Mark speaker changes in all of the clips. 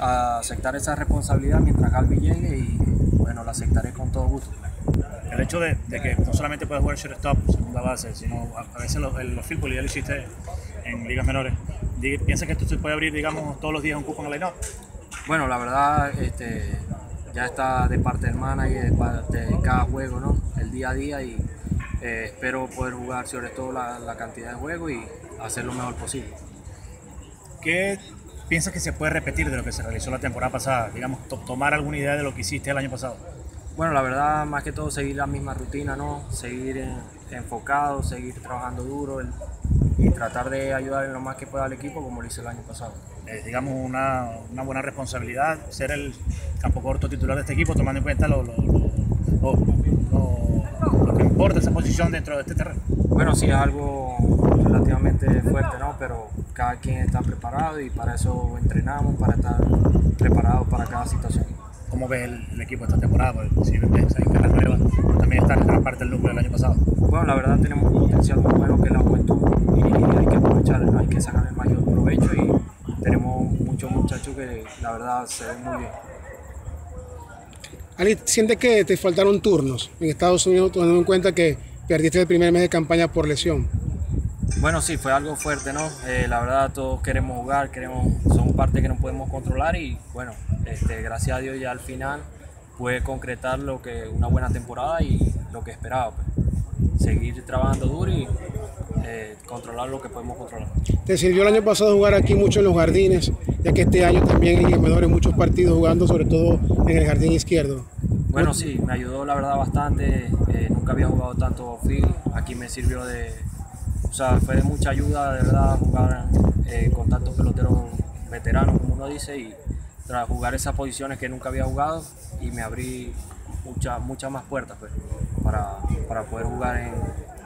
Speaker 1: a aceptar esa responsabilidad mientras Galvi llegue y bueno, la aceptaré con todo gusto.
Speaker 2: El hecho de, de que no solamente puedes jugar shortstop, segunda base, sino a, a veces los, los field goals ya lo hiciste en ligas menores. ¿Piensas que esto se puede abrir, digamos, todos los días un cupo en el line-up?
Speaker 1: Bueno, la verdad, este, ya está de parte del manager, de parte de cada juego, ¿no? El día a día y eh, espero poder jugar sobre todo la, la cantidad de juegos y hacer lo mejor posible.
Speaker 2: ¿Qué piensas que se puede repetir de lo que se realizó la temporada pasada? Digamos, to- tomar alguna idea de lo que hiciste el año pasado.
Speaker 1: Bueno, la verdad, más que todo, seguir la misma rutina, ¿no? Seguir en- enfocado, seguir trabajando duro el- y tratar de ayudar en lo más que pueda al equipo como lo hice el año pasado.
Speaker 2: Eh, digamos, una, una buena responsabilidad, ser el campo corto titular de este equipo, tomando en cuenta lo- lo- lo- lo que importa esa posición dentro de este terreno.
Speaker 1: Bueno, sí, es algo relativamente fuerte, ¿no? Pero cada quien está preparado y para eso entrenamos, para estar preparados para cada situación.
Speaker 2: ¿Cómo ves el, el equipo esta temporada? Porque si ves caras nuevas, también está en gran parte del núcleo del año pasado.
Speaker 1: Bueno, la verdad tenemos un potencial muy bueno que es la juventud y hay que aprovecharlo, ¿no? hay que sacar el mayor provecho y tenemos muchos muchachos que la verdad se ven muy bien.
Speaker 3: Ali, ¿sientes que te faltaron turnos en Estados Unidos, teniendo en cuenta que perdiste el primer mes de campaña por lesión?
Speaker 1: Bueno, sí, fue algo fuerte, ¿no? Eh, la verdad todos queremos jugar, queremos, son parte que no podemos controlar y bueno, este, gracias a Dios ya al final pude concretar lo que una buena temporada y lo que esperaba, pues. seguir trabajando duro y eh, controlar lo que podemos controlar.
Speaker 3: ¿Te sirvió el año pasado jugar aquí mucho en los jardines, ya que este año también hay menores muchos partidos jugando, sobre todo en el jardín izquierdo?
Speaker 1: Bueno, sí, me ayudó la verdad bastante. eh, nunca había jugado tanto field. Aquí me sirvió de. O sea, fue de mucha ayuda, de verdad, jugar eh, con tantos peloteros veteranos, como uno dice, y tras jugar esas posiciones que nunca había jugado, y me abrí muchas muchas más puertas pues, para, para poder jugar en,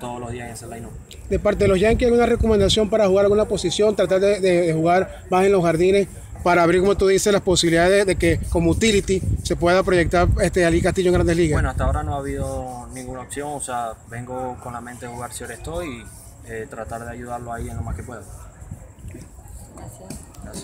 Speaker 1: todos los días en ese line
Speaker 3: De parte de los Yankees, ¿alguna recomendación para jugar alguna posición, tratar de, de- de jugar más en los jardines para abrir, como tú dices, las posibilidades de, de que como utility se pueda proyectar este Ali Castillo en Grandes Ligas?
Speaker 1: Bueno, hasta ahora no ha habido ninguna opción, o sea, vengo con la mente de jugar si ahora estoy y eh, tratar de ayudarlo ahí en lo más que pueda.
Speaker 4: Gracias.
Speaker 1: Gracias.